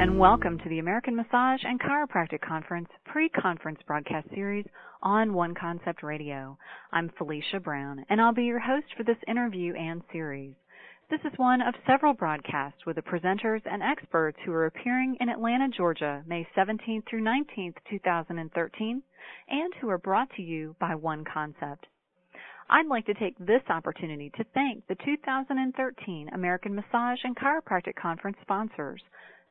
and welcome to the American Massage and Chiropractic Conference pre-conference broadcast series on One Concept Radio. I'm Felicia Brown, and I'll be your host for this interview and series. This is one of several broadcasts with the presenters and experts who are appearing in Atlanta, Georgia, May 17th through 19th, 2013, and who are brought to you by One Concept. I'd like to take this opportunity to thank the 2013 American Massage and Chiropractic Conference sponsors,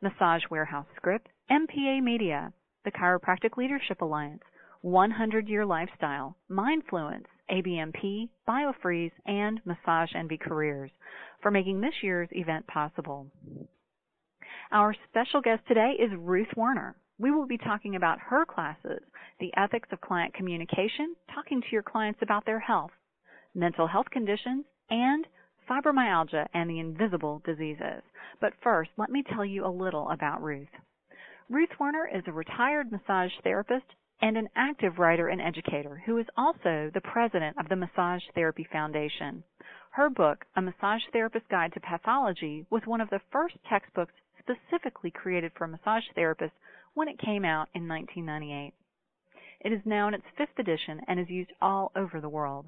Massage Warehouse Script, MPA Media, the Chiropractic Leadership Alliance, 100 Year Lifestyle, Mindfluence, ABMP, BioFreeze, and Massage Envy Careers for making this year's event possible. Our special guest today is Ruth Werner. We will be talking about her classes, the ethics of client communication, talking to your clients about their health, mental health conditions, and fibromyalgia and the invisible diseases. But first, let me tell you a little about Ruth. Ruth Werner is a retired massage therapist and an active writer and educator who is also the president of the Massage Therapy Foundation. Her book, A Massage Therapist's Guide to Pathology, was one of the first textbooks specifically created for massage therapists when it came out in 1998. It is now in its fifth edition and is used all over the world.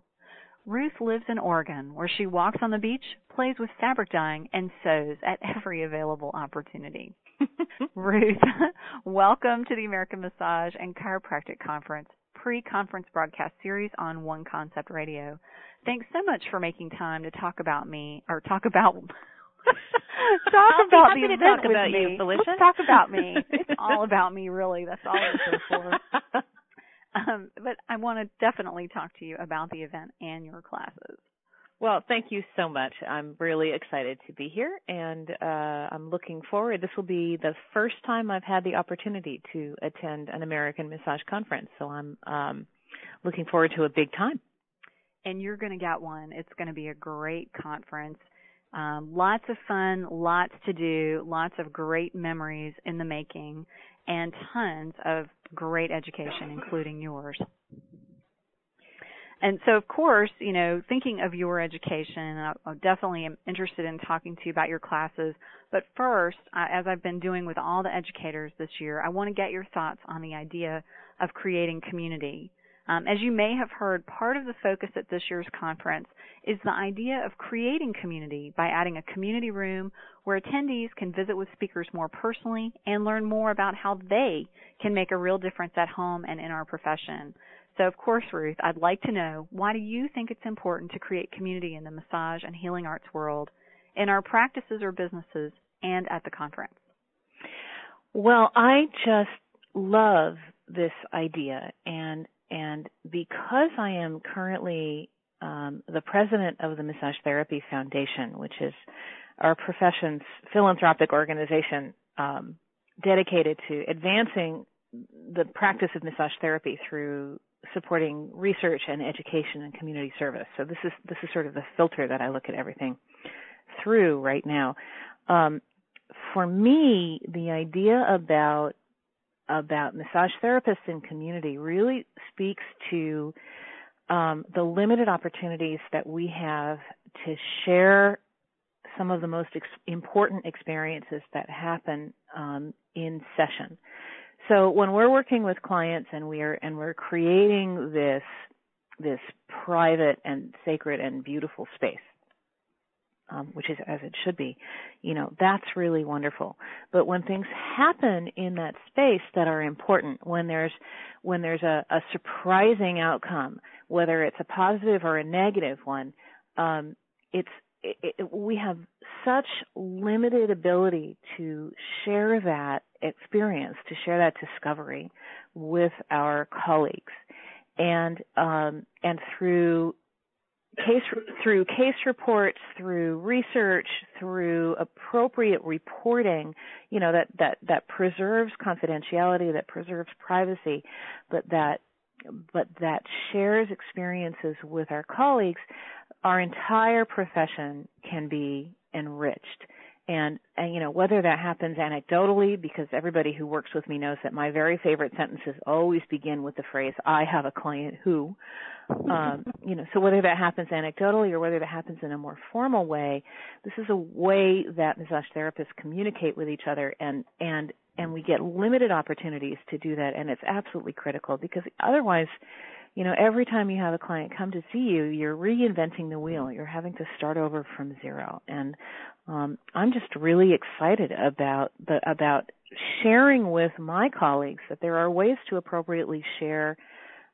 Ruth lives in Oregon, where she walks on the beach, plays with fabric dyeing, and sews at every available opportunity. Ruth, welcome to the American Massage and Chiropractic Conference pre-conference broadcast series on One Concept Radio. Thanks so much for making time to talk about me or talk about talk I'll about the event talk with about me. you, Felicia. Talk about me. It's all about me, really. That's all here for. Um, but I want to definitely talk to you about the event and your classes. Well, thank you so much. I'm really excited to be here, and uh, I'm looking forward. This will be the first time I've had the opportunity to attend an American massage conference, so I'm um, looking forward to a big time. And you're going to get one. It's going to be a great conference. Um, lots of fun, lots to do, lots of great memories in the making, and tons of great education, including yours. And so, of course, you know, thinking of your education, I, definitely am interested in talking to you about your classes. But first, as I've been doing with all the educators this year, I want to get your thoughts on the idea of creating community. Um, as you may have heard, part of the focus at this year's conference is the idea of creating community by adding a community room where attendees can visit with speakers more personally and learn more about how they can make a real difference at home and in our profession. So, of course, Ruth, I'd like to know why do you think it's important to create community in the massage and healing arts world in our practices or businesses and at the conference? Well, I just love this idea, and and because I am currently um, the president of the Massage Therapy Foundation, which is our profession's philanthropic organization um, dedicated to advancing the practice of massage therapy through supporting research and education and community service. So this is this is sort of the filter that I look at everything through right now. Um, for me, the idea about about massage therapists in community really speaks to um, the limited opportunities that we have to share some of the most ex- important experiences that happen um, in session. So when we're working with clients and we're and we're creating this this private and sacred and beautiful space, um, which is as it should be, you know, that's really wonderful. But when things happen in that space that are important, when there's when there's a, a surprising outcome, whether it's a positive or a negative one, um, it's it, it, we have such limited ability to share that experience, to share that discovery with our colleagues, and um, and through case through case reports, through research, through appropriate reporting, you know that that that preserves confidentiality, that preserves privacy, but that but that shares experiences with our colleagues, our entire profession can be enriched. And, and you know whether that happens anecdotally because everybody who works with me knows that my very favorite sentences always begin with the phrase i have a client who um, you know so whether that happens anecdotally or whether that happens in a more formal way this is a way that massage therapists communicate with each other and and and we get limited opportunities to do that and it's absolutely critical because otherwise you know every time you have a client come to see you you're reinventing the wheel you're having to start over from zero and um, I'm just really excited about the about sharing with my colleagues that there are ways to appropriately share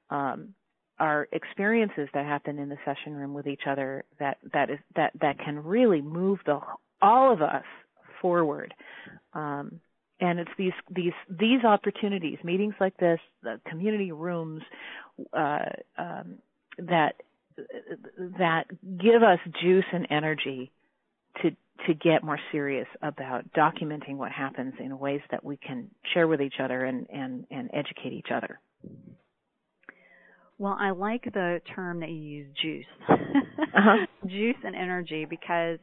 um, our experiences that happen in the session room with each other that that is that that can really move the all of us forward. Um, and it's these these these opportunities, meetings like this, the community rooms, um, that that give us juice and energy to to get more serious about documenting what happens in ways that we can share with each other and, and, and educate each other. Well, I like the term that you use, juice. uh-huh. Juice and energy, because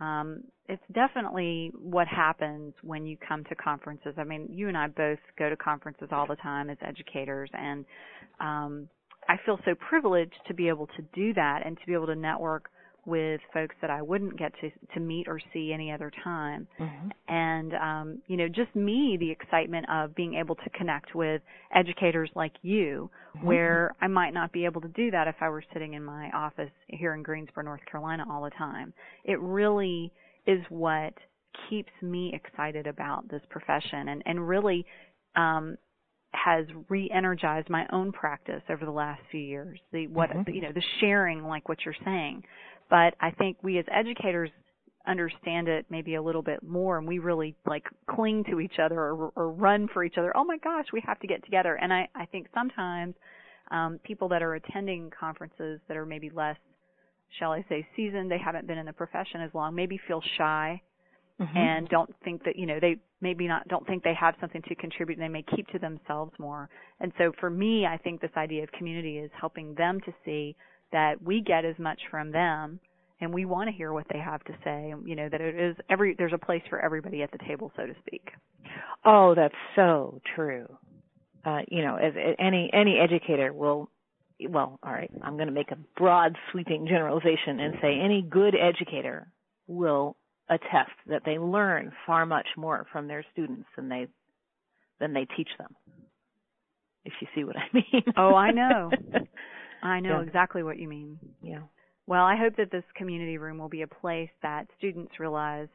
um, it's definitely what happens when you come to conferences. I mean, you and I both go to conferences all the time as educators, and um, I feel so privileged to be able to do that and to be able to network with folks that I wouldn't get to to meet or see any other time. Mm-hmm. And um, you know, just me the excitement of being able to connect with educators like you mm-hmm. where I might not be able to do that if I were sitting in my office here in Greensboro, North Carolina all the time. It really is what keeps me excited about this profession and and really um has re-energized my own practice over the last few years. The what mm-hmm. you know, the sharing like what you're saying. But I think we as educators understand it maybe a little bit more and we really like cling to each other or, or run for each other. Oh my gosh, we have to get together. And I, I think sometimes um, people that are attending conferences that are maybe less, shall I say, seasoned, they haven't been in the profession as long, maybe feel shy mm-hmm. and don't think that, you know, they maybe not, don't think they have something to contribute and they may keep to themselves more. And so for me, I think this idea of community is helping them to see that we get as much from them and we want to hear what they have to say you know that it is every there's a place for everybody at the table so to speak. Oh that's so true. Uh you know as any any educator will well all right i'm going to make a broad sweeping generalization and say any good educator will attest that they learn far much more from their students than they than they teach them if you see what i mean. Oh i know I know yeah. exactly what you mean. Yeah. Well, I hope that this community room will be a place that students realize,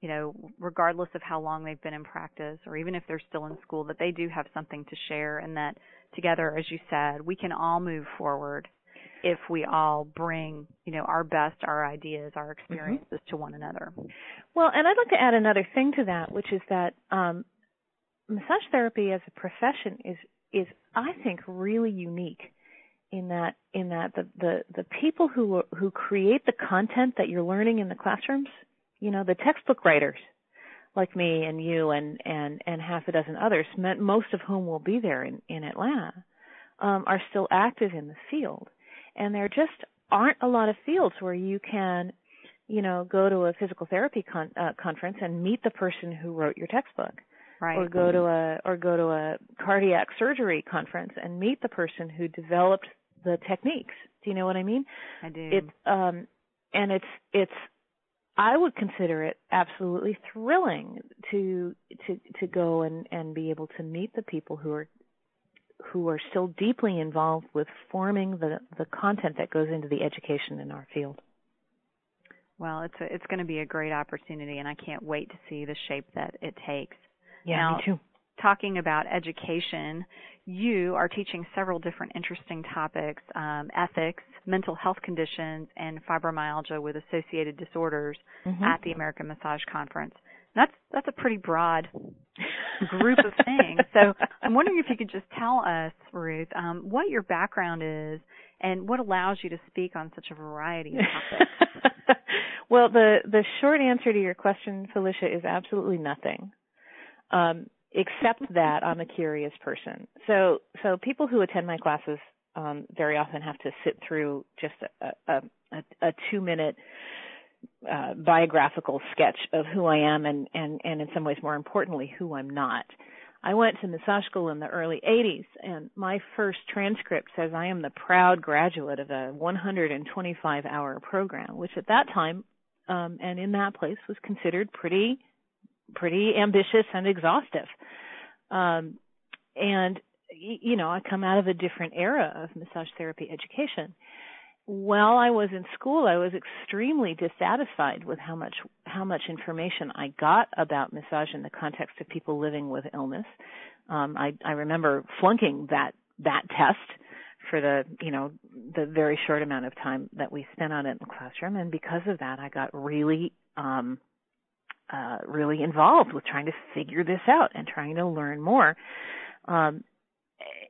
you know, regardless of how long they've been in practice or even if they're still in school, that they do have something to share and that together, as you said, we can all move forward if we all bring, you know, our best, our ideas, our mm-hmm. experiences mm-hmm. to one another. Well, and I'd like to add another thing to that, which is that um, massage therapy as a profession is is I think really unique in that in that the the the people who who create the content that you're learning in the classrooms, you know, the textbook writers like me and you and and and half a dozen others, most of whom will be there in in Atlanta, um, are still active in the field, and there just aren't a lot of fields where you can, you know, go to a physical therapy con- uh, conference and meet the person who wrote your textbook. Right. Or go to a or go to a cardiac surgery conference and meet the person who developed the techniques. Do you know what I mean? I do. It's um and it's it's I would consider it absolutely thrilling to to to go and and be able to meet the people who are who are still deeply involved with forming the the content that goes into the education in our field. Well, it's a, it's going to be a great opportunity, and I can't wait to see the shape that it takes. Yeah, now, me too talking about education, you are teaching several different interesting topics um, ethics, mental health conditions, and fibromyalgia with associated disorders mm-hmm. at the American Massage Conference. That's that's a pretty broad group of things. So I'm wondering if you could just tell us, Ruth, um, what your background is and what allows you to speak on such a variety of topics. well, the the short answer to your question, Felicia, is absolutely nothing. Um, except that I'm a curious person. So so people who attend my classes um, very often have to sit through just a, a, a, a two minute uh, biographical sketch of who I am and, and, and in some ways more importantly, who I'm not. I went to massage school in the early 80s and my first transcript says I am the proud graduate of a 125 hour program, which at that time, um, and in that place was considered pretty, pretty ambitious and exhaustive. Um, and, you know, I come out of a different era of massage therapy education while I was in school, I was extremely dissatisfied with how much how much information I got about massage in the context of people living with illness. Um, I, I remember flunking that that test for the you know the very short amount of time that we spent on it in the classroom, and because of that, I got really um, uh, really involved with trying to figure this out and trying to learn more. Um,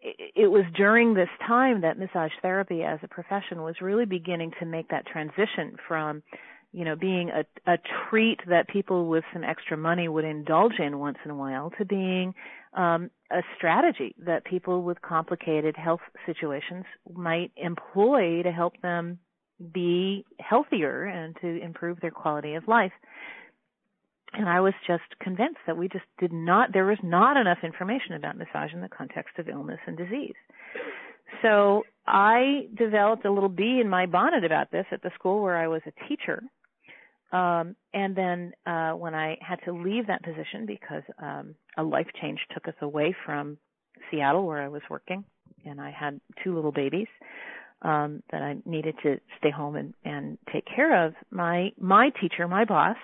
it was during this time that massage therapy as a profession was really beginning to make that transition from you know being a, a treat that people with some extra money would indulge in once in a while to being um, a strategy that people with complicated health situations might employ to help them be healthier and to improve their quality of life and I was just convinced that we just did not, there was not enough information about massage in the context of illness and disease. So I developed a little bee in my bonnet about this at the school where I was a teacher. Um, and then uh, when I had to leave that position because um, a life change took us away from Seattle where I was working, and I had two little babies um, that I needed to stay home and, and take care of. My my teacher, my boss,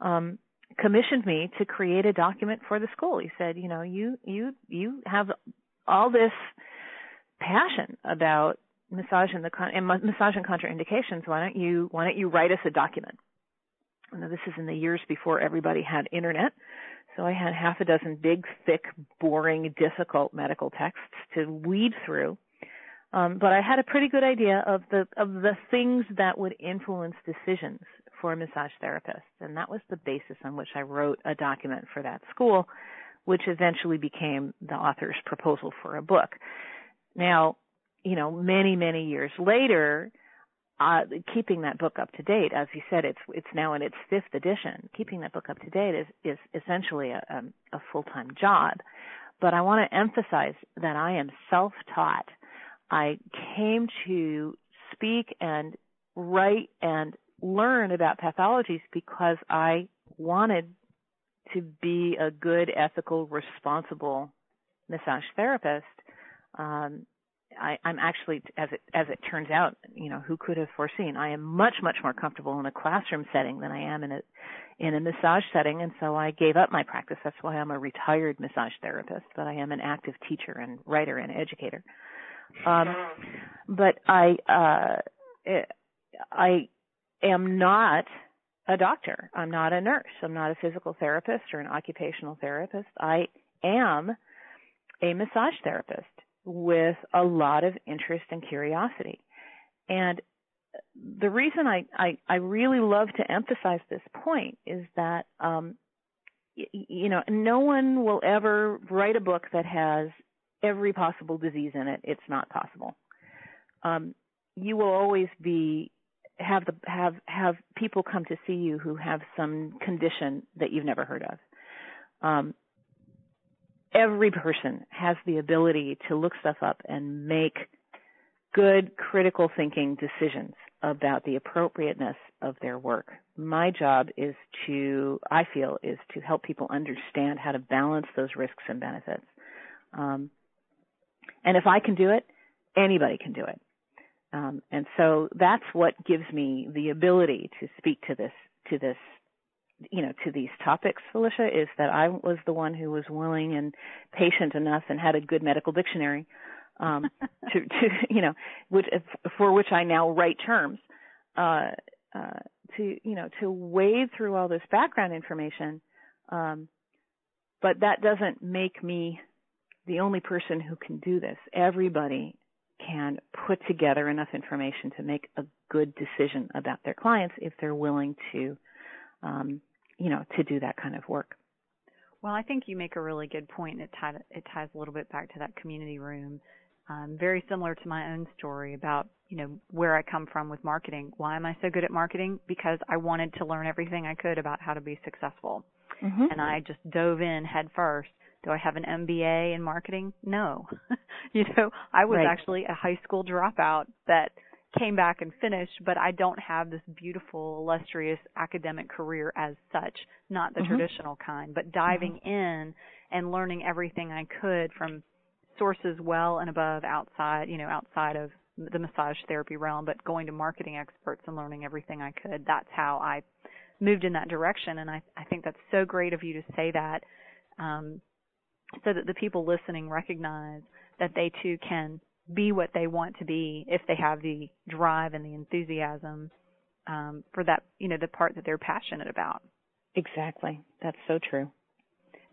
um, commissioned me to create a document for the school. He said, you know, you you you have all this passion about massage and the and massage and contraindications. Why don't you why don't you write us a document? Now this is in the years before everybody had internet. So I had half a dozen big, thick, boring, difficult medical texts to weed through. Um, but I had a pretty good idea of the of the things that would influence decisions for massage therapists. And that was the basis on which I wrote a document for that school, which eventually became the author's proposal for a book. Now, you know, many, many years later, uh, keeping that book up to date, as you said, it's it's now in its fifth edition. Keeping that book up to date is is essentially a, a, a full time job. But I want to emphasize that I am self taught. I came to speak and write and learn about pathologies because I wanted to be a good, ethical, responsible massage therapist. Um, I, I'm actually, as it as it turns out, you know, who could have foreseen? I am much much more comfortable in a classroom setting than I am in a in a massage setting, and so I gave up my practice. That's why I'm a retired massage therapist, but I am an active teacher and writer and educator. Um, but I, uh, I am not a doctor. I'm not a nurse. I'm not a physical therapist or an occupational therapist. I am a massage therapist with a lot of interest and curiosity. And the reason I, I, I really love to emphasize this point is that, um, y- you know, no one will ever write a book that has every possible disease in it. It's not possible. Um, you will always be have the have have people come to see you who have some condition that you've never heard of. Um, every person has the ability to look stuff up and make good critical thinking decisions about the appropriateness of their work. My job is to, I feel, is to help people understand how to balance those risks and benefits. Um, and if I can do it, anybody can do it. Um, and so that's what gives me the ability to speak to this, to this, you know, to these topics, Felicia, is that I was the one who was willing and patient enough and had a good medical dictionary, um, to, to, you know, which, for which I now write terms, uh, uh, to, you know, to wade through all this background information. Um, but that doesn't make me the only person who can do this. Everybody can put together enough information to make a good decision about their clients if they're willing to, um, you know, to do that kind of work. Well, I think you make a really good point. It, tied, it ties a little bit back to that community room um, very similar to my own story about you know where I come from with marketing. Why am I so good at marketing? Because I wanted to learn everything I could about how to be successful, mm-hmm. and I just dove in head first. Do I have an MBA in marketing? No. you know, I was right. actually a high school dropout that came back and finished, but I don't have this beautiful, illustrious academic career as such, not the mm-hmm. traditional kind, but diving mm-hmm. in and learning everything I could from sources well and above outside, you know, outside of the massage therapy realm, but going to marketing experts and learning everything I could. That's how I moved in that direction. And I, I think that's so great of you to say that, um, so that the people listening recognize that they too can be what they want to be if they have the drive and the enthusiasm um, for that, you know, the part that they're passionate about. Exactly. That's so true.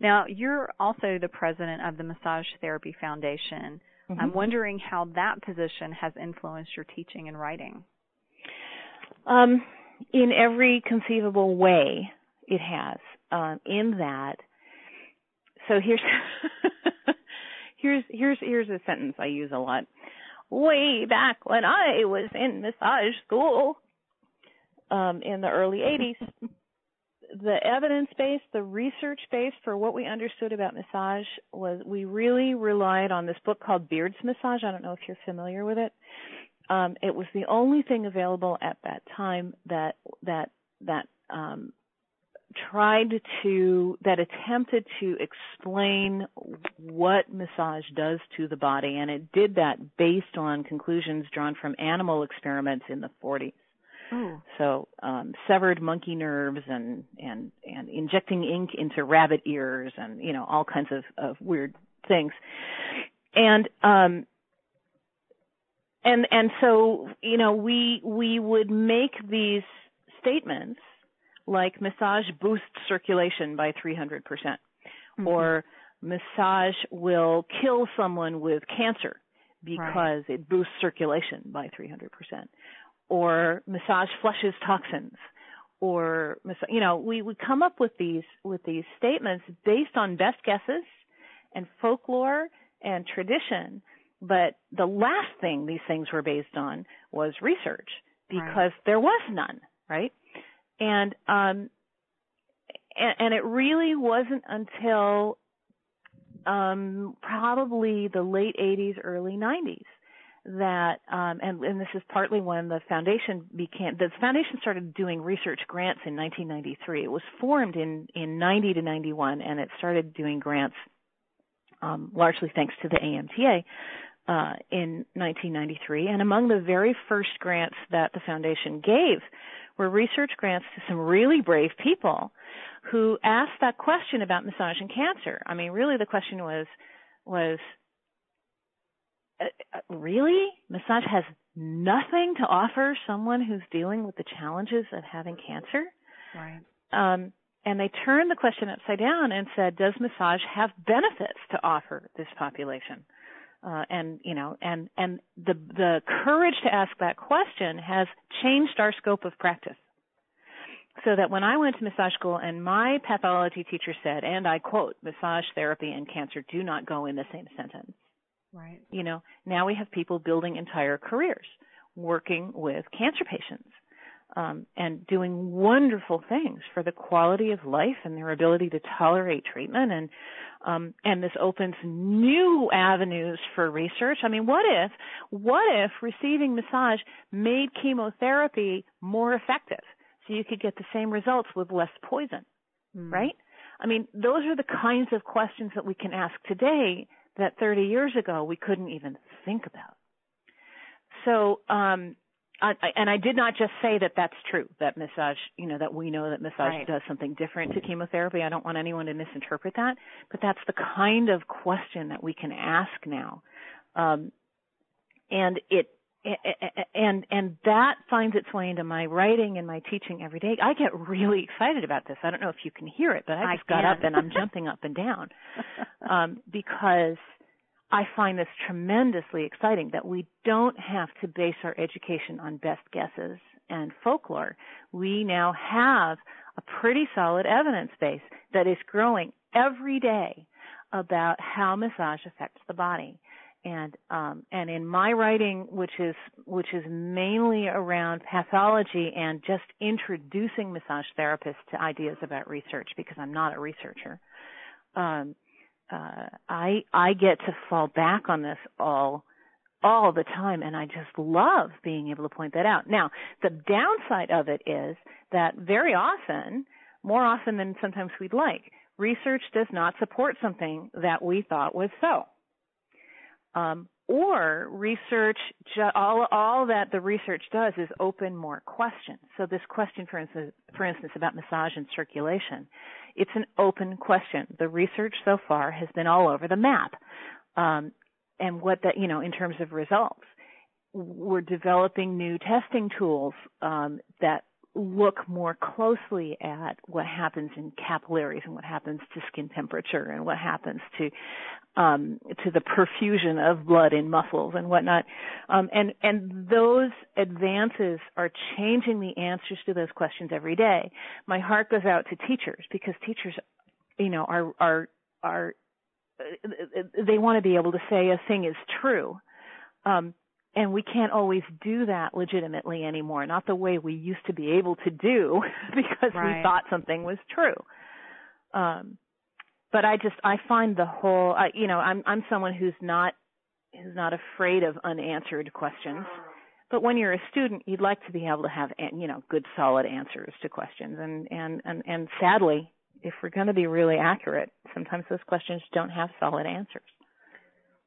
Now, you're also the president of the Massage Therapy Foundation. Mm-hmm. I'm wondering how that position has influenced your teaching and writing. Um, in every conceivable way, it has. Um, in that, so here's here's here's here's a sentence I use a lot. Way back when I was in massage school, um, in the early '80s, the evidence base, the research base for what we understood about massage was we really relied on this book called Beard's Massage. I don't know if you're familiar with it. Um, it was the only thing available at that time that that that um, tried to that attempted to explain what massage does to the body, and it did that based on conclusions drawn from animal experiments in the 40s. Oh. So um, severed monkey nerves and and and injecting ink into rabbit ears and you know all kinds of, of weird things, and um, and and so you know we we would make these statements like massage boosts circulation by 300 percent, mm-hmm. or massage will kill someone with cancer because right. it boosts circulation by 300 percent or massage flushes toxins or you know we would come up with these with these statements based on best guesses and folklore and tradition but the last thing these things were based on was research because right. there was none right and um and, and it really wasn't until um probably the late 80s early 90s that um, and, and this is partly when the foundation became the foundation started doing research grants in 1993 it was formed in in 90 to 91 and it started doing grants um, largely thanks to the AMTA uh, in 1993 and among the very first grants that the foundation gave were research grants to some really brave people who asked that question about massage and cancer i mean really the question was was uh, uh, really? Massage has nothing to offer someone who's dealing with the challenges of having cancer? Right. Um, and they turned the question upside down and said, does massage have benefits to offer this population? Uh, and you know, and and the the courage to ask that question has changed our scope of practice. So that when I went to massage school and my pathology teacher said, and I quote, massage therapy and cancer do not go in the same sentence. Right. You know, now we have people building entire careers working with cancer patients um, and doing wonderful things for the quality of life and their ability to tolerate treatment and um, and this opens new avenues for research. I mean, what if what if receiving massage made chemotherapy more effective so you could get the same results with less poison, mm. right? I mean, those are the kinds of questions that we can ask today that 30 years ago we couldn't even think about. So, um, I, and I did not just say that that's true, that massage, you know, that we know that massage right. does something different to chemotherapy. I don't want anyone to misinterpret that, but that's the kind of question that we can ask now. Um, and it, and and that finds its way into my writing and my teaching every day. I get really excited about this. I don't know if you can hear it, but I just I got up and I'm jumping up and down um, because I find this tremendously exciting that we don't have to base our education on best guesses and folklore. We now have a pretty solid evidence base that is growing every day about how massage affects the body and um, and in my writing, which is which is mainly around pathology and just introducing massage therapists to ideas about research because I'm not a researcher. Um, uh, I I get to fall back on this all all the time and I just love being able to point that out. Now, the downside of it is that very often, more often than sometimes we'd like, research does not support something that we thought was so. Um, or research, all, all that the research does is open more questions. So this question, for instance, for instance, about massage and circulation, it's an open question. The research so far has been all over the map. Um, and what that, you know, in terms of results. We're developing new testing tools um, that look more closely at what happens in capillaries and what happens to skin temperature and what happens to um, to the perfusion of blood in muscles and whatnot. Um, and and those advances are changing the answers to those questions every day. My heart goes out to teachers because teachers, you know, are are are they want to be able to say a thing is true. Um, and we can't always do that legitimately anymore. Not the way we used to be able to do because right. we thought something was true. Um, but I just I find the whole I, you know I'm I'm someone who's not who's not afraid of unanswered questions. But when you're a student, you'd like to be able to have you know good solid answers to questions, and and and and sadly, if we're going to be really accurate, sometimes those questions don't have solid answers.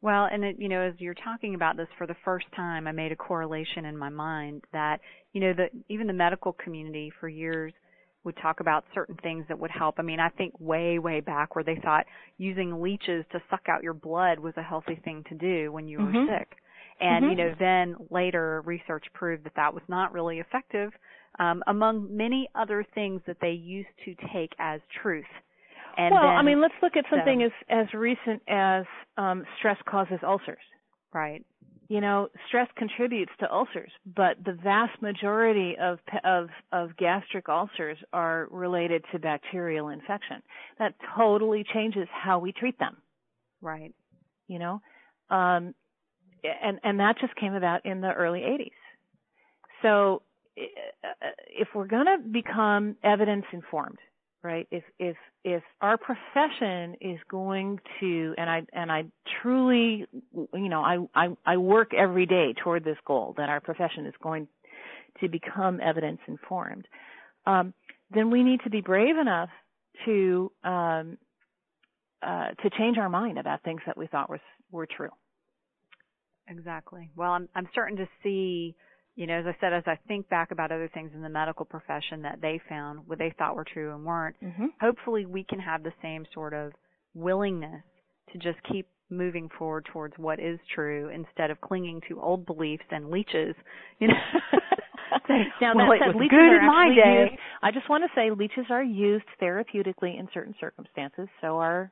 Well, and it, you know, as you're talking about this for the first time, I made a correlation in my mind that you know that even the medical community for years would talk about certain things that would help. I mean, I think way, way back where they thought using leeches to suck out your blood was a healthy thing to do when you were mm-hmm. sick. And, mm-hmm. you know, then later research proved that that was not really effective um, among many other things that they used to take as truth. And well, then, I mean, let's look at something so, as as recent as um, stress causes ulcers. Right. You know, stress contributes to ulcers, but the vast majority of of of gastric ulcers are related to bacterial infection. That totally changes how we treat them. Right. You know, um, and and that just came about in the early 80s. So if we're going to become evidence informed, right? If if if our profession is going to, and I and I truly, you know, I I, I work every day toward this goal that our profession is going to become evidence informed. Um, then we need to be brave enough to um, uh, to change our mind about things that we thought was were true. Exactly. Well, I'm I'm starting to see you know, as I said, as I think back about other things in the medical profession that they found, what they thought were true and weren't, mm-hmm. hopefully we can have the same sort of willingness to just keep moving forward towards what is true instead of clinging to old beliefs and leeches. You know. now well, that was leeches good are actually day. Used, I just want to say leeches are used therapeutically in certain circumstances. So are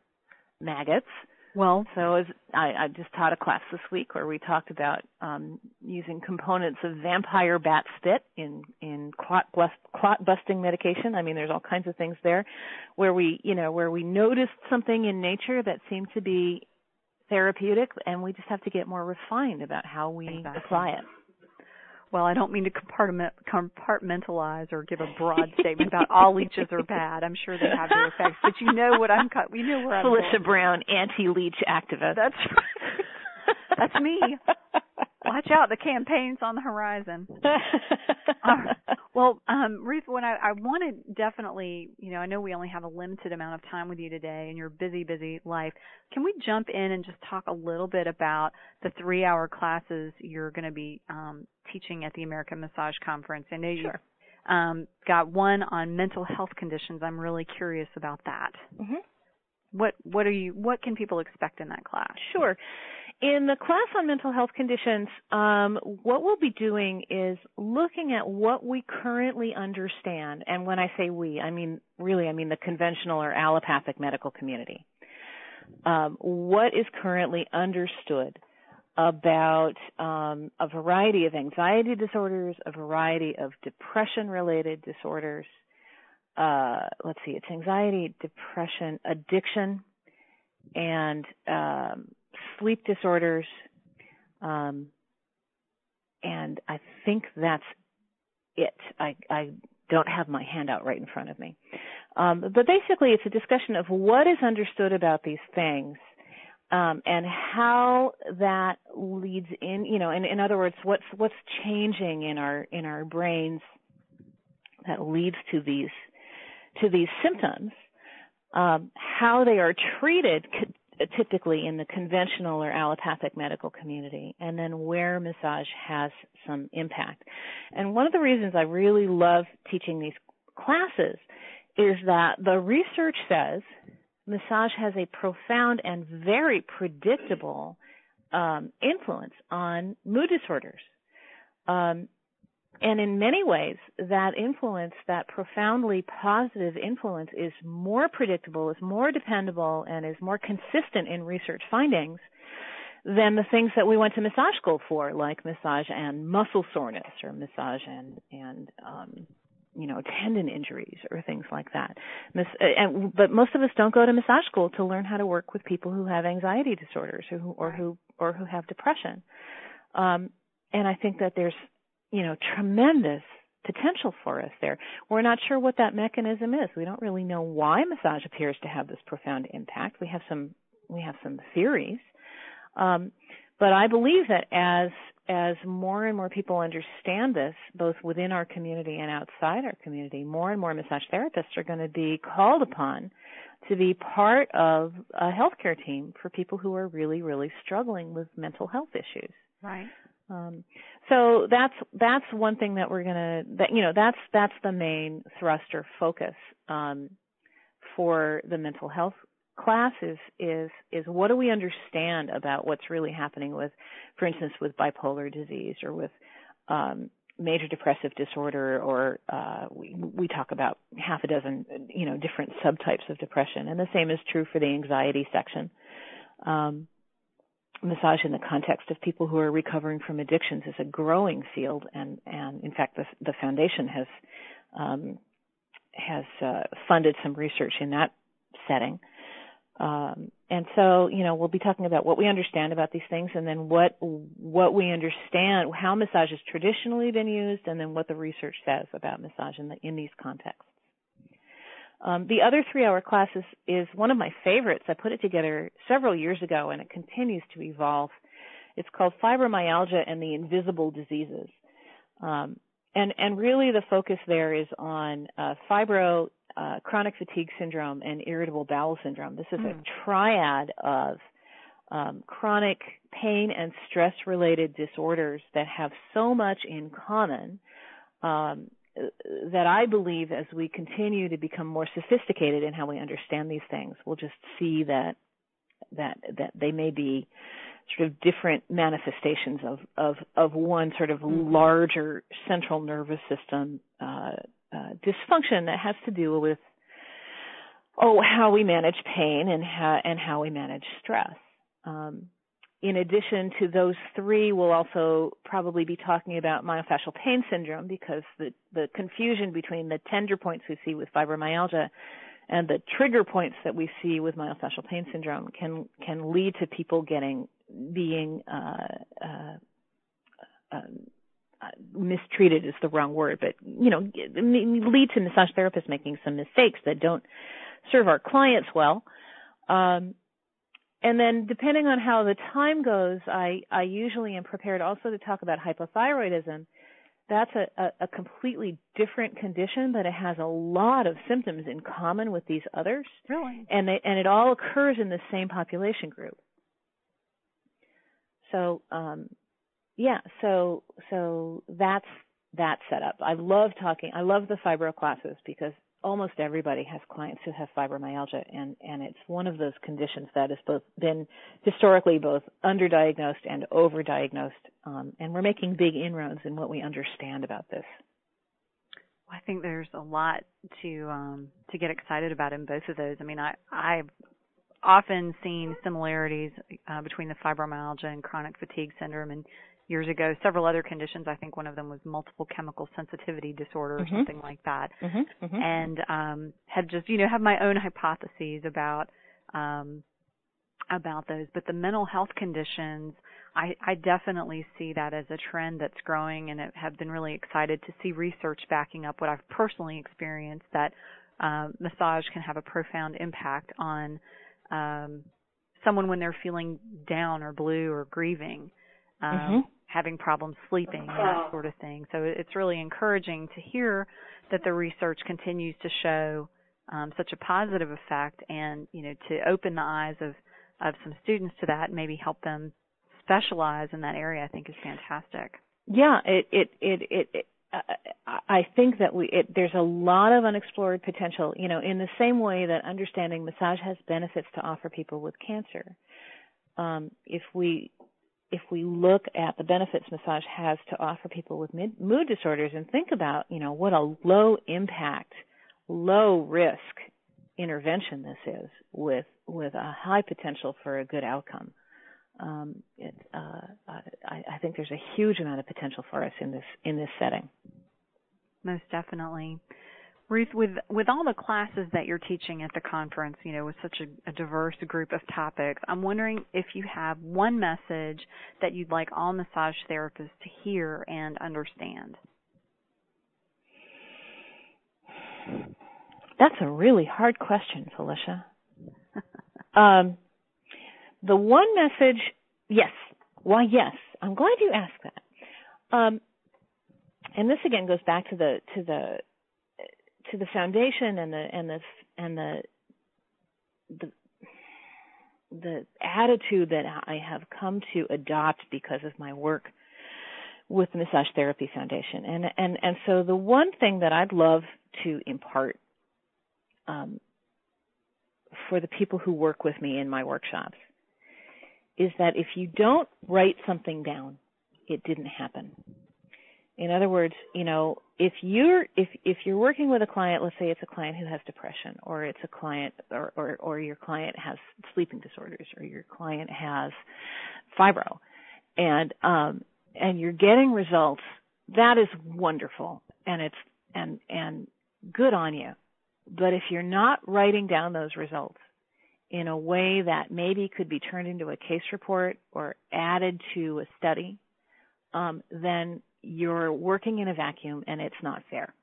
maggots. Well, so as I, I just taught a class this week where we talked about um, using components of vampire bat spit in in clot, clot busting medication. I mean, there's all kinds of things there where we, you know, where we noticed something in nature that seemed to be therapeutic, and we just have to get more refined about how we exactly. apply it well, I don't mean to compartmentalize or give a broad statement about all leeches are bad. I'm sure they have their effects, but you know what I'm. We know where I'm Felicia. Brown, anti-leech activist. That's right. That's me. Watch out, the campaign's on the horizon. well, um, Ruth, when I, I wanted definitely, you know, I know we only have a limited amount of time with you today in your busy, busy life. Can we jump in and just talk a little bit about the three-hour classes you're going to be um, teaching at the American Massage Conference? I know you sure. um, got one on mental health conditions. I'm really curious about that. Mm-hmm. What what are you? What can people expect in that class? Sure. In the class on mental health conditions, um, what we'll be doing is looking at what we currently understand, and when I say we, I mean really, I mean the conventional or allopathic medical community. Um, what is currently understood about um, a variety of anxiety disorders, a variety of depression-related disorders. Uh, let's see, it's anxiety, depression, addiction, and um, sleep disorders, Um, and I think that's it. I, I don't have my handout right in front of me. Um, but basically, it's a discussion of what is understood about these things um, and how that leads in. You know, in, in other words, what's what's changing in our in our brains that leads to these to these symptoms. Um, how they are treated typically in the conventional or allopathic medical community, and then where massage has some impact. And one of the reasons I really love teaching these classes is that the research says massage has a profound and very predictable um, influence on mood disorders. Um, and in many ways, that influence, that profoundly positive influence, is more predictable, is more dependable, and is more consistent in research findings than the things that we went to massage school for, like massage and muscle soreness, or massage and and um, you know tendon injuries or things like that. And, but most of us don't go to massage school to learn how to work with people who have anxiety disorders or who or who or who have depression. Um, and I think that there's you know, tremendous potential for us there. We're not sure what that mechanism is. We don't really know why massage appears to have this profound impact. We have some we have some theories, um, but I believe that as as more and more people understand this, both within our community and outside our community, more and more massage therapists are going to be called upon to be part of a healthcare team for people who are really, really struggling with mental health issues. Right. Um, so that's that's one thing that we're gonna that you know that's that's the main thrust or focus um, for the mental health class is is is what do we understand about what's really happening with, for instance, with bipolar disease or with um, major depressive disorder, or uh, we we talk about half a dozen you know different subtypes of depression, and the same is true for the anxiety section. Um, massage in the context of people who are recovering from addictions is a growing field, and and in fact the the foundation has um, has uh, funded some research in that setting. Um, and so, you know, we'll be talking about what we understand about these things, and then what what we understand, how massage has traditionally been used, and then what the research says about massage in the in these contexts. Um, the other three hour class is, is one of my favorites. I put it together several years ago and it continues to evolve. It's called Fibromyalgia and the Invisible Diseases. Um, and, and really the focus there is on uh, fibro, uh, chronic fatigue syndrome, and irritable bowel syndrome. This is mm. a hmm. triad of um, chronic pain and stress related disorders that have so much in common um, that I believe as we continue to become more sophisticated in how we understand these things, we'll just see that that that they may be sort of different manifestations of of of one sort of mm-hmm. larger central nervous system uh, uh, dysfunction that has to do with oh how we manage pain and how and how we manage stress. Um, in addition to those three, we'll also probably be talking about myofascial pain syndrome because the, the confusion between the tender points we see with fibromyalgia and the trigger points that we see with myofascial pain syndrome can can lead to people getting being uh, uh, uh, mistreated is the wrong word, but you know lead to massage therapists making some mistakes that don't serve our clients well. Um, and then depending on how the time goes, I, I usually am prepared also to talk about hypothyroidism. That's a, a, a completely different condition, but it has a lot of symptoms in common with these others. Really? And they, and it all occurs in the same population group. So, um, yeah, so, so that's that setup. I love talking, I love the fibro classes because almost everybody has clients who have fibromyalgia and and it's one of those conditions that has both been historically both underdiagnosed and overdiagnosed um, and we're making big inroads in what we understand about this I think there's a lot to um, to get excited about in both of those. I mean, I I've often seen similarities uh, between the fibromyalgia and chronic fatigue syndrome, and years ago several other conditions. I think one of them was multiple chemical sensitivity disorder or mm-hmm. something like that. Mm-hmm. Mm-hmm. And um have just, you know, have my own hypotheses about um about those. But the mental health conditions, I, I definitely see that as a trend that's growing, and have been really excited to see research backing up what I've personally experienced that um, massage can have a profound impact on um, someone when they're feeling down or blue or grieving, um, mm-hmm. Having problems sleeping, that sort of thing. So it's really encouraging to hear that the research continues to show um, such a positive effect, and you know to open the eyes of of some students to that, and maybe help them specialize in that area. I think is fantastic. Yeah, it it it it. it I think that we it, there's a lot of unexplored potential. You know, in the same way that understanding massage has benefits to offer people with cancer. Um, if we if we look at the benefits massage has to offer people with mood disorders and think about, you know, what a low impact, low risk intervention this is with with a high potential for a good outcome. Um, it, uh, I, I think there's a huge amount of potential for us in this in this setting. Most definitely. Ruth, with with all the classes that you're teaching at the conference, you know, with such a, a, diverse group of topics, I'm wondering if you have one message that you'd like all massage therapists to hear and understand. That's a really hard question, Felicia. um, the one message, yes. Why, yes. I'm glad you asked that. Um, and this again goes back to the to the to the foundation and the and the and the the the attitude that I have come to adopt because of my work with the Massage Therapy Foundation. And and and so the one thing that I'd love to impart um, for the people who work with me in my workshops is that if you don't write something down, it didn't happen. In other words, you know, if you're if if you're working with a client, let's say it's a client who has depression, or it's a client, or or, or your client has sleeping disorders, or your client has fibro, and um, and you're getting results, that is wonderful, and it's and and good on you. But if you're not writing down those results in a way that maybe could be turned into a case report or added to a study, um, then you're working in a vacuum and it's not fair.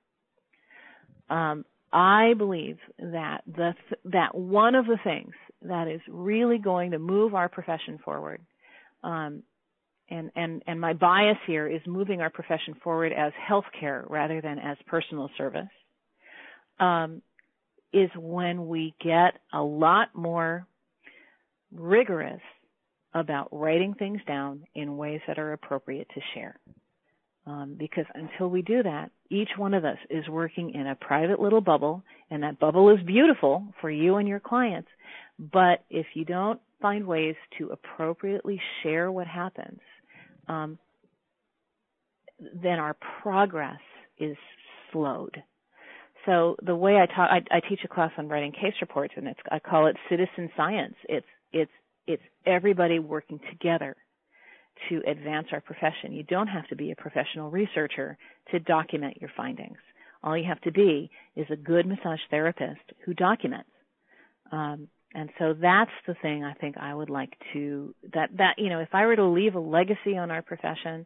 Um, I believe that the that one of the things that is really going to move our profession forward, um, and and and my bias here is moving our profession forward as healthcare rather than as personal service, um, is when we get a lot more rigorous about writing things down in ways that are appropriate to share. Um, because until we do that, each one of us is working in a private little bubble, and that bubble is beautiful for you and your clients. But if you don't find ways to appropriately share what happens, um, then our progress is slowed. So the way I talk, I, I teach a class on writing case reports, and it's I call it citizen science. It's it's it's everybody working together to advance our profession. You don't have to be a professional researcher to document your findings. All you have to be is a good massage therapist who documents. Um, and so that's the thing I think I would like to that that you know if I were to leave a legacy on our profession,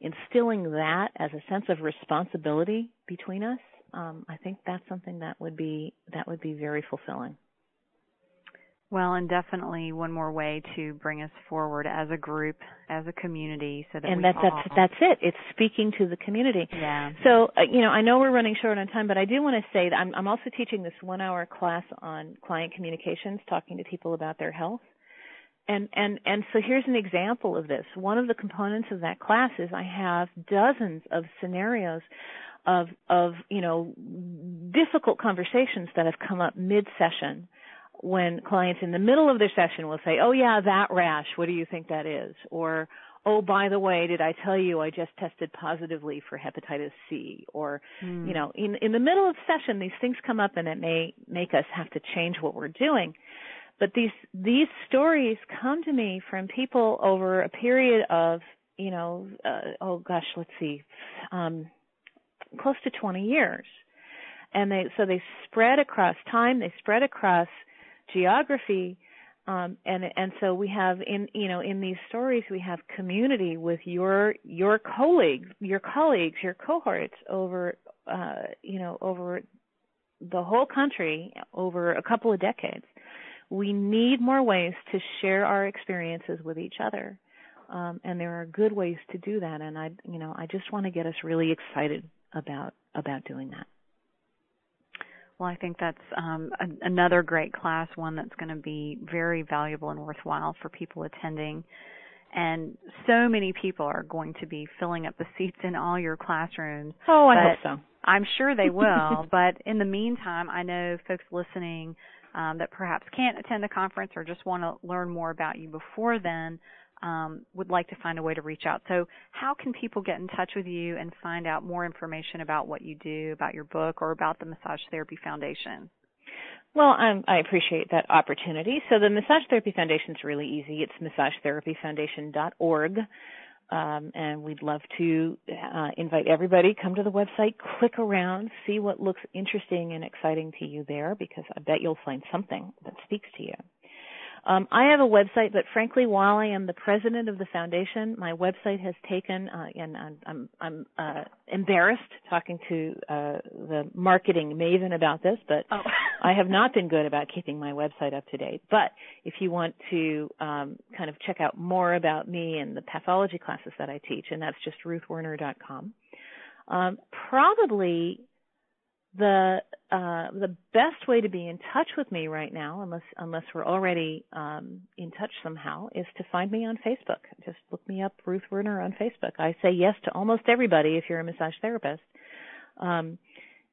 instilling that as a sense of responsibility between us, um, I think that's something that would be that would be very fulfilling. Well, and definitely one more way to bring us forward as a group, as a community, so that and we that, all... that's that's it. It's speaking to the community. Yeah. So uh, you know, I know we're running short on time, but I do want to say that I'm, I'm also teaching this one-hour class on client communications, talking to people about their health. And and and so here's an example of this. One of the components of that class is I have dozens of scenarios of of you know difficult conversations that have come up mid-session when clients in the middle of their session will say, "Oh yeah, that rash. What do you think that is?" Or, "Oh, by the way, did I tell you I just tested positively for hepatitis C?" Or, mm. you know, in in the middle of session, these things come up, and it may make us have to change what we're doing. But these these stories come to me from people over a period of, you know, uh, oh gosh, let's see, um, close to 20 years, and they so they spread across time, they spread across geography, Um, and and so we have in you know in these stories we have community with your your colleagues your colleagues your cohorts over uh, you know over the whole country over a couple of decades. We need more ways to share our experiences with each other. Um, and there are good ways to do that and I you know I just want to get us really excited about about doing that. Well, I think that's um, a, another great class, one that's going to be very valuable and worthwhile for people attending. And so many people are going to be filling up the seats in all your classrooms. Oh, I hope so. I'm sure they will. but in the meantime, I know folks listening um, that perhaps can't attend the conference or just want to learn more about you before then um, would like to find a way to reach out. So, how can people get in touch with you and find out more information about what you do, about your book, or about the Massage Therapy Foundation? Well, um, I appreciate that opportunity. So the Massage Therapy Foundation is really easy. It's massagetherapyfoundation.org. Um, and we'd love to uh, invite everybody come to the website, click around, see what looks interesting and exciting to you there, because I bet you'll find something that speaks to you. Um, I have a website, but frankly, while I am the president of the foundation, my website has taken, uh, and I'm, I'm, I'm uh, embarrassed talking to uh, the marketing maven about this, but oh. I have not been good about keeping my website up to date. But if you want to um, kind of check out more about me and the pathology classes that I teach, and that's just ruthwerner.com. Um, probably the uh, the best way to be in touch with me right now, unless unless we're already um, in touch somehow, is to find me on Facebook. Just look me up, Ruth Werner, on Facebook. I say yes to almost everybody if you're a massage therapist. Um,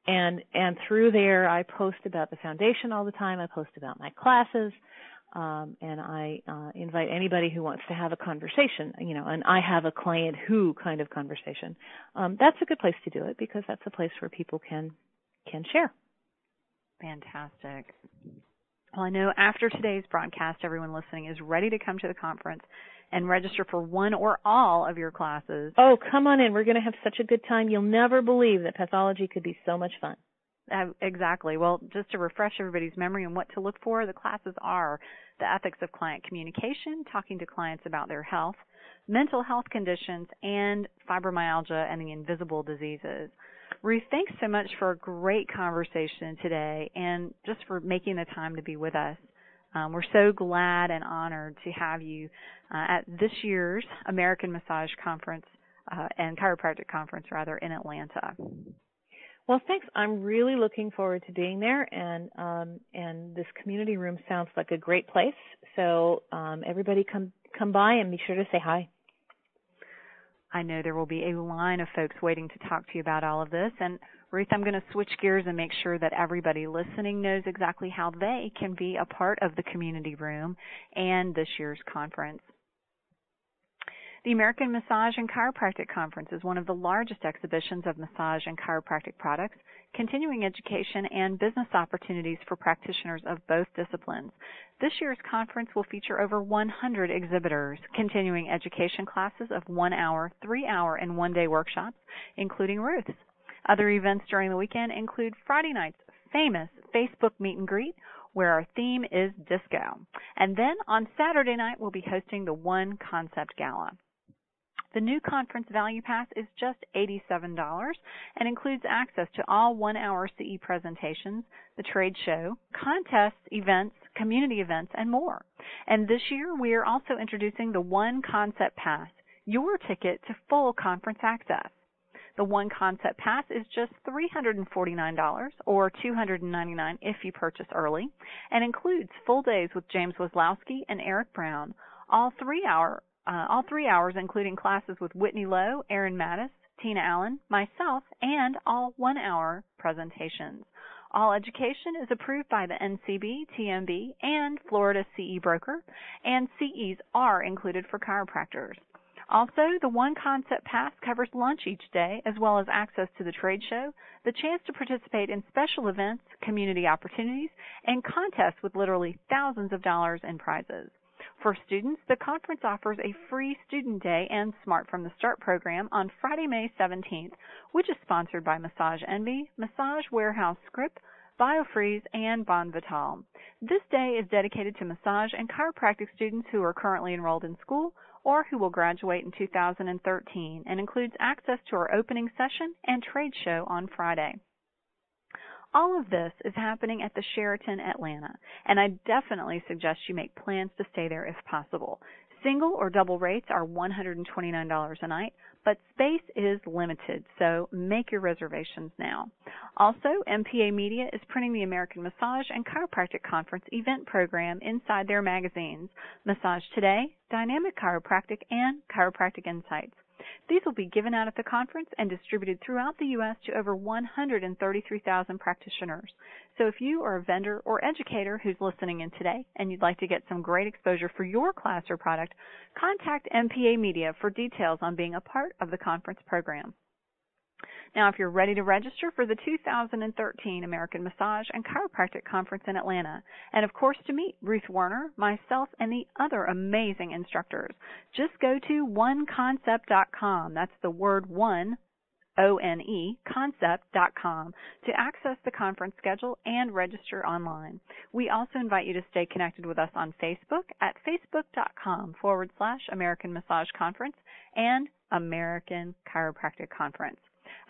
and and through there, I post about the foundation all the time. I post about my classes, um, and I uh, invite anybody who wants to have a conversation. You know, and I have a client who kind of conversation. Um, that's a good place to do it because that's a place where people can can share. Fantastic. Well, I know after today's broadcast, everyone listening is ready to come to the conference and register for one or all of your classes. Oh, come on in. We're going to have such a good time. You'll never believe that pathology could be so much fun. Uh, exactly. Well, just to refresh everybody's memory on what to look for, the classes are the ethics of client communication, talking to clients about their health, mental health conditions, and fibromyalgia and the invisible diseases. Ruth, thanks so much for a great conversation today and just for making the time to be with us. Um, we're so glad and honored to have you uh, at this year's American Massage Conference uh, and Chiropractic Conference, rather, in Atlanta. Well, thanks. I'm really looking forward to being there, and um, and this community room sounds like a great place. So um, everybody, come come by and be sure to say hi. I know there will be a line of folks waiting to talk to you about all of this. And Ruth, I'm going to switch gears and make sure that everybody listening knows exactly how they can be a part of the community room and this year's conference. The American Massage and Chiropractic Conference is one of the largest exhibitions of massage and chiropractic products, continuing education, and business opportunities for practitioners of both disciplines. This year's conference will feature over 100 exhibitors, continuing education classes of one hour, three hour, and one day workshops, including Ruth's. Other events during the weekend include Friday night's famous Facebook meet and greet, where our theme is disco. And then on Saturday night, we'll be hosting the One Concept Gala. The new conference value pass is just $87 and includes access to all one hour CE presentations, the trade show, contests, events, community events, and more. And this year we are also introducing the One Concept Pass, your ticket to full conference access. The One Concept Pass is just $349 or 299 if you purchase early and includes full days with James Waslaski and Eric Brown, all three hour uh, all three hours, including classes with Whitney Lowe, Aaron Mattes, Tina Allen, myself, and all one hour presentations. All education is approved by the NCB, TMB, and Florida CE broker, and CEs are included for chiropractors. Also, the One Concept Pass covers lunch each day, as well as access to the trade show, the chance to participate in special events, community opportunities, and contests with literally thousands of dollars in prizes. For students, the conference offers a free student day and Smart from the Start program on Friday, May 17th, which is sponsored by Massage Envy, Massage Warehouse Scrip, BioFreeze, and Bon Vital. This day is dedicated to massage and chiropractic students who are currently enrolled in school or who will graduate in 2013 and includes access to our opening session and trade show on Friday. All of this is happening at the Sheraton Atlanta, and I definitely suggest you make plans to stay there if possible. Single or double rates are $129 a night, but space is limited, so make your reservations now. Also, MPA Media is printing the American Massage and Chiropractic Conference event program inside their magazines, Massage Today, Dynamic Chiropractic, and Chiropractic Insights. These will be given out at the conference and distributed throughout the U.S. to over 133,000 practitioners. So if you are a vendor or educator who's listening in today and you'd like to get some great exposure for your class or product, contact MPA Media for details on being a part of the conference program. Now, if you're ready to register for the 2013 American Massage and Chiropractic Conference in Atlanta, and of course to meet Ruth Werner, myself, and the other amazing instructors, just go to oneconcept.com. That's the word one, O-N-E, concept.com to access the conference schedule and register online. We also invite you to stay connected with us on Facebook at facebook.com forward slash American Massage Conference and American Chiropractic Conference.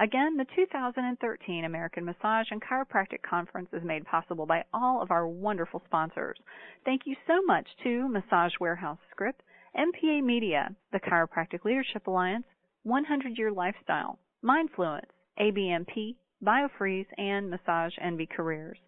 Again, the 2013 American Massage and Chiropractic Conference is made possible by all of our wonderful sponsors. Thank you so much to Massage Warehouse Scrip, MPA Media, the Chiropractic Leadership Alliance, 100 Year Lifestyle, Mindfluence, ABMP, BioFreeze, and Massage Envy Careers.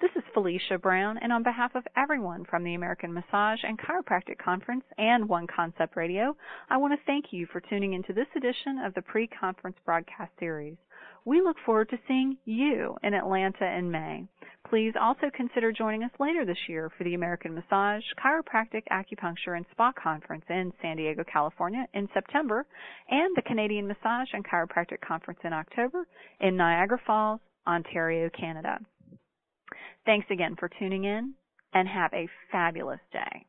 This is Felicia Brown, and on behalf of everyone from the American Massage and Chiropractic Conference and One Concept Radio, I want to thank you for tuning into this edition of the pre-conference broadcast series. We look forward to seeing you in Atlanta in May. Please also consider joining us later this year for the American Massage, Chiropractic, Acupuncture, and Spa Conference in San Diego, California in September, and the Canadian Massage and Chiropractic Conference in October in Niagara Falls, Ontario, Canada. Thanks again for tuning in and have a fabulous day.